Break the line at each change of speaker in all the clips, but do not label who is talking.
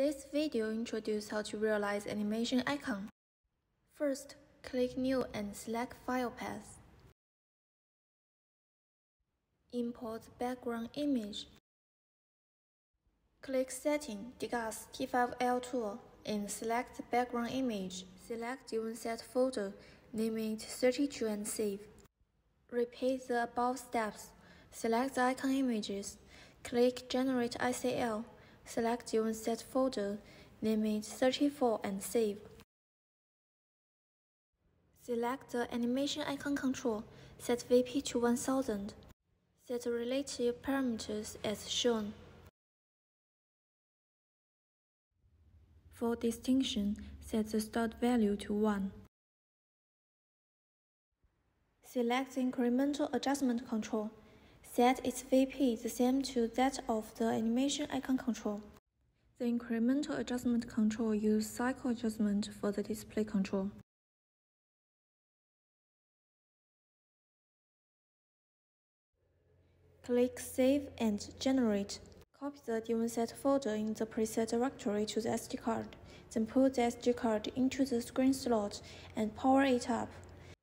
This video introduces how to realize animation icon. First, click New and select File Path. Import background image. Click Setting, DGUS T5L tool, and select background image. Select your set folder, name it 32 and save. Repeat the above steps. Select the icon images. Click Generate ICL. Select your set folder, name it 34 and save. Select the animation icon control, set VP to 1000. Set relative parameters as shown. For distinction, set the start value to 1. Select incremental adjustment control. Set its VP the same to that of the animation icon control. The incremental adjustment control uses cycle adjustment for the display control. Click Save and Generate. Copy the DWIN_SET folder in the preset directory to the SD card, then put the SD card into the screen slot and power it up.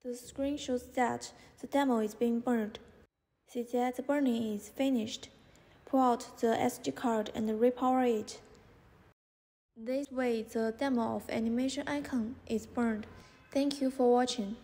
The screen shows that the demo is being burned. See that the burning is finished. Pull out the SD card and repower it. This way the demo of animation icon is burned. Thank you for watching.